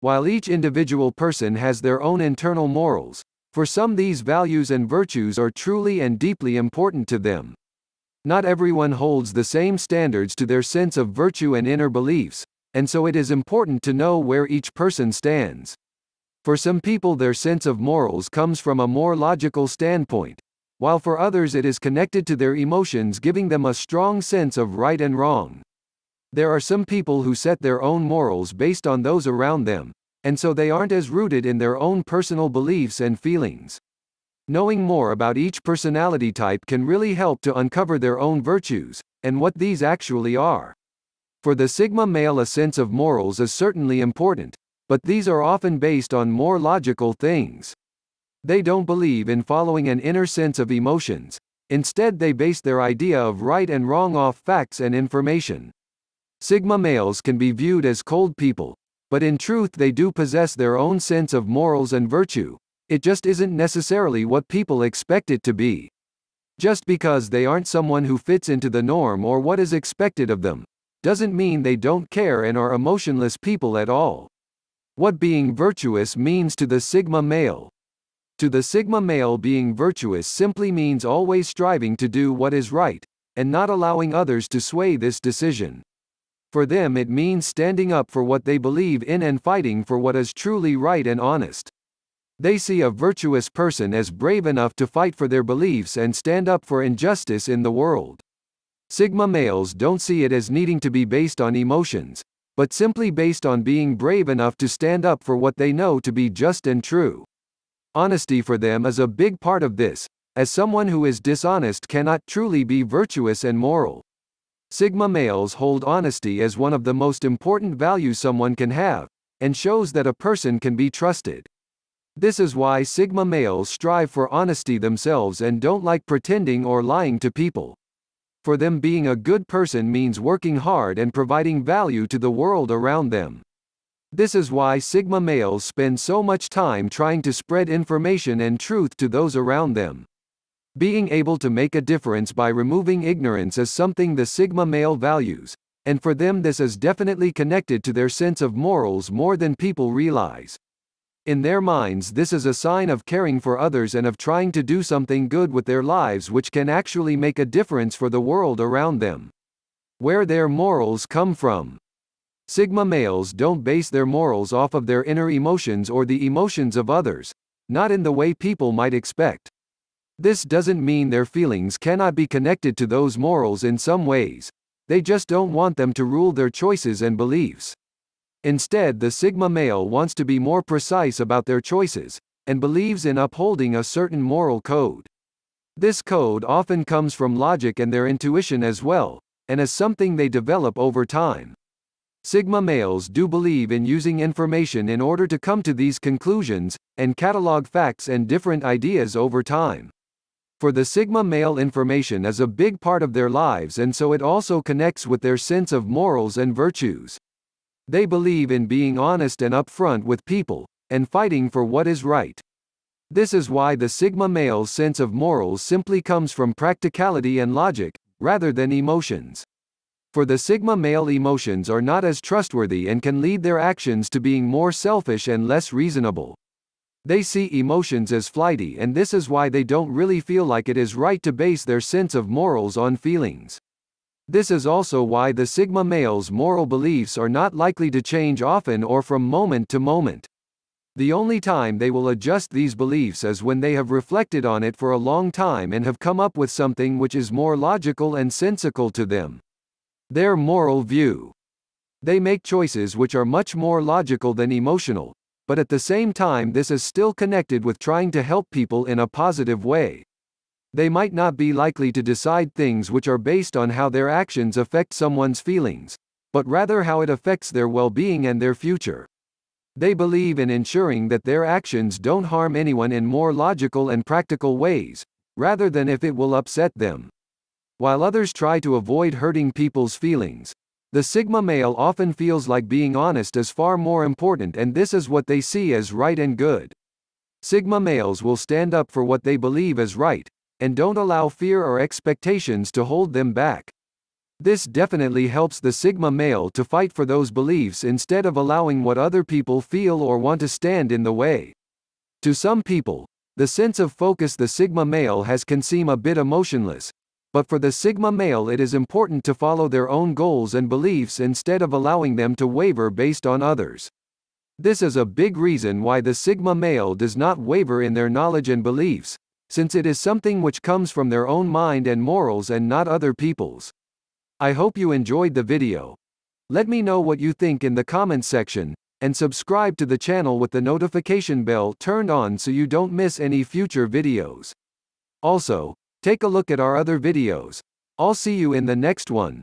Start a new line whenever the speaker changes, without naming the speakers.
While each individual person has their own internal morals, for some these values and virtues are truly and deeply important to them. Not everyone holds the same standards to their sense of virtue and inner beliefs, and so it is important to know where each person stands. For some people their sense of morals comes from a more logical standpoint, while for others it is connected to their emotions giving them a strong sense of right and wrong. There are some people who set their own morals based on those around them, and so they aren't as rooted in their own personal beliefs and feelings. Knowing more about each personality type can really help to uncover their own virtues, and what these actually are. For the Sigma male, a sense of morals is certainly important, but these are often based on more logical things. They don't believe in following an inner sense of emotions, instead, they base their idea of right and wrong off facts and information. Sigma males can be viewed as cold people, but in truth, they do possess their own sense of morals and virtue. It just isn't necessarily what people expect it to be. Just because they aren't someone who fits into the norm or what is expected of them, doesn't mean they don't care and are emotionless people at all. What being virtuous means to the Sigma male. To the Sigma male being virtuous simply means always striving to do what is right, and not allowing others to sway this decision. For them it means standing up for what they believe in and fighting for what is truly right and honest. They see a virtuous person as brave enough to fight for their beliefs and stand up for injustice in the world. Sigma males don't see it as needing to be based on emotions, but simply based on being brave enough to stand up for what they know to be just and true. Honesty for them is a big part of this, as someone who is dishonest cannot truly be virtuous and moral. Sigma males hold honesty as one of the most important values someone can have, and shows that a person can be trusted. This is why Sigma males strive for honesty themselves and don't like pretending or lying to people. For them being a good person means working hard and providing value to the world around them. This is why Sigma males spend so much time trying to spread information and truth to those around them. Being able to make a difference by removing ignorance is something the Sigma male values, and for them this is definitely connected to their sense of morals more than people realize. In their minds, this is a sign of caring for others and of trying to do something good with their lives which can actually make a difference for the world around them. Where their morals come from. Sigma males don't base their morals off of their inner emotions or the emotions of others, not in the way people might expect. This doesn't mean their feelings cannot be connected to those morals in some ways, they just don't want them to rule their choices and beliefs. Instead, the Sigma male wants to be more precise about their choices, and believes in upholding a certain moral code. This code often comes from logic and their intuition as well, and is something they develop over time. Sigma males do believe in using information in order to come to these conclusions, and catalog facts and different ideas over time. For the Sigma male information is a big part of their lives and so it also connects with their sense of morals and virtues. They believe in being honest and upfront with people, and fighting for what is right. This is why the Sigma male's sense of morals simply comes from practicality and logic, rather than emotions for the Sigma male emotions are not as trustworthy and can lead their actions to being more selfish and less reasonable. They see emotions as flighty and this is why they don't really feel like it is right to base their sense of morals on feelings. This is also why the Sigma male's moral beliefs are not likely to change often or from moment to moment. The only time they will adjust these beliefs is when they have reflected on it for a long time and have come up with something which is more logical and sensical to them. Their moral view. They make choices which are much more logical than emotional, but at the same time, this is still connected with trying to help people in a positive way. They might not be likely to decide things which are based on how their actions affect someone's feelings, but rather how it affects their well being and their future. They believe in ensuring that their actions don't harm anyone in more logical and practical ways, rather than if it will upset them. While others try to avoid hurting people's feelings, the Sigma male often feels like being honest is far more important and this is what they see as right and good. Sigma males will stand up for what they believe is right, and don't allow fear or expectations to hold them back. This definitely helps the Sigma male to fight for those beliefs instead of allowing what other people feel or want to stand in the way. To some people, the sense of focus the Sigma male has can seem a bit emotionless, but for the Sigma male it is important to follow their own goals and beliefs instead of allowing them to waver based on others. This is a big reason why the Sigma male does not waver in their knowledge and beliefs, since it is something which comes from their own mind and morals and not other people's. I hope you enjoyed the video. Let me know what you think in the comments section, and subscribe to the channel with the notification bell turned on so you don't miss any future videos. Also, take a look at our other videos. I'll see you in the next one.